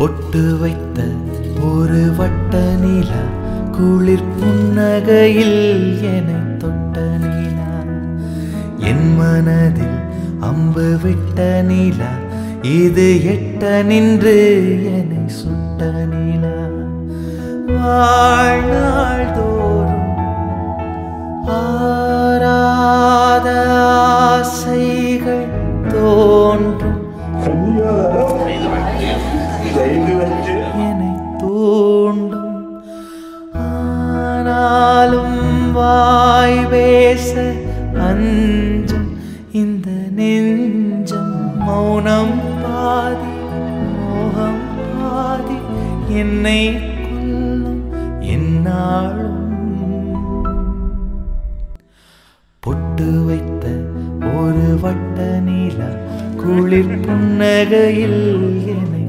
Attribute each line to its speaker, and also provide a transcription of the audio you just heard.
Speaker 1: பொட்டு வைத்த ஒரு வட்ட நிலா குளிர் புன்னகையில் என்னை தொட்ட நிலா. என் மனதில் அம்பு விட்ட நிலா இது எட்ட நின்று என்னை சுட்ட நிலா. வாழ்நாள் தோறும் ஆராத ஆசைகள் தோன்றும். என்னை தூண்டும். ஆனாலும் வாய் பேச அஞ்சும். இந்த நெஞ்சம் மௌனம் பாதி மோகம் பாதி என்னை கொல்லும் என்னாலும். பொட்டு வைத்த ஒரு வட்ட நீலா குளிர் புன்னகையில் என்னை